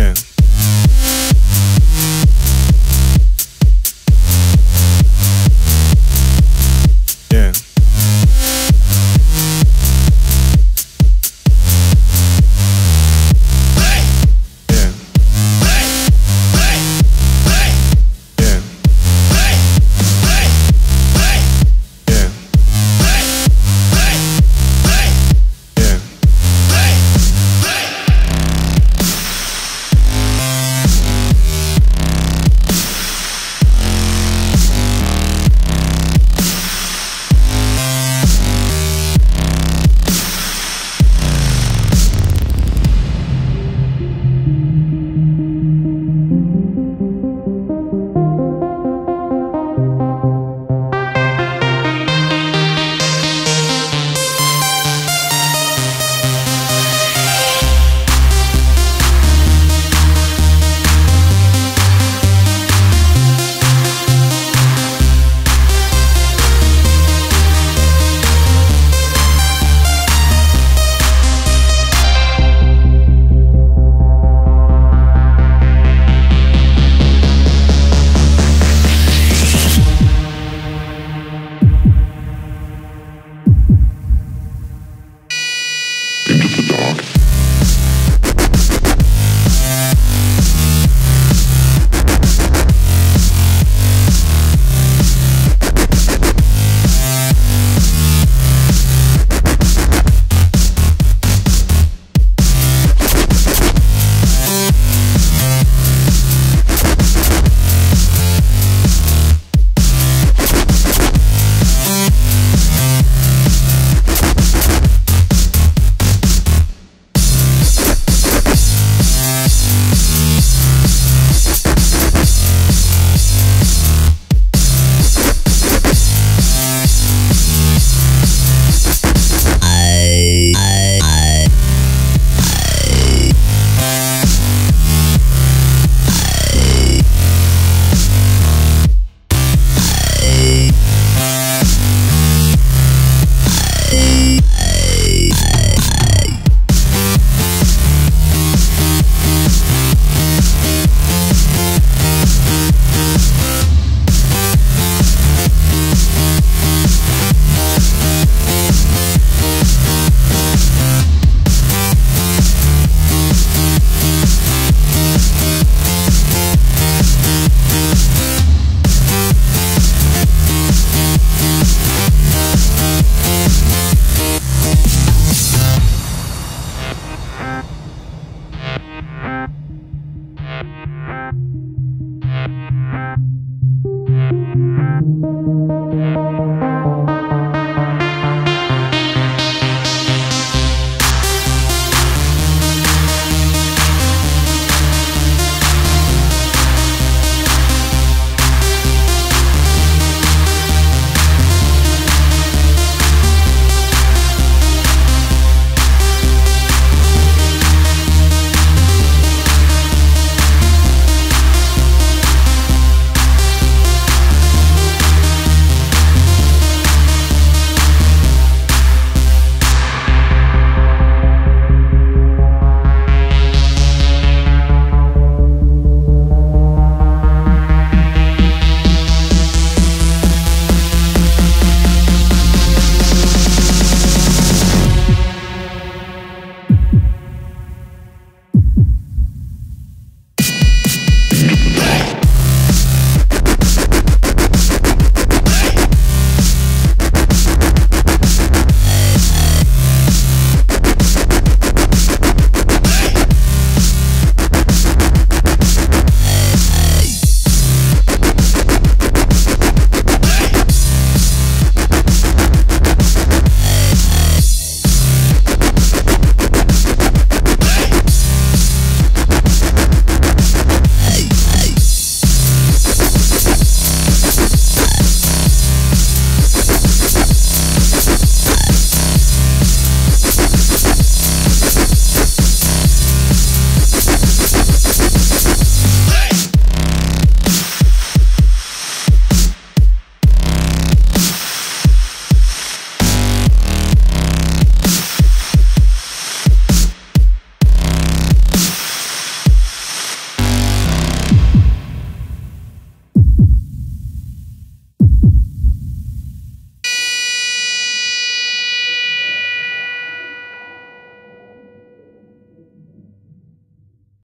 Yeah.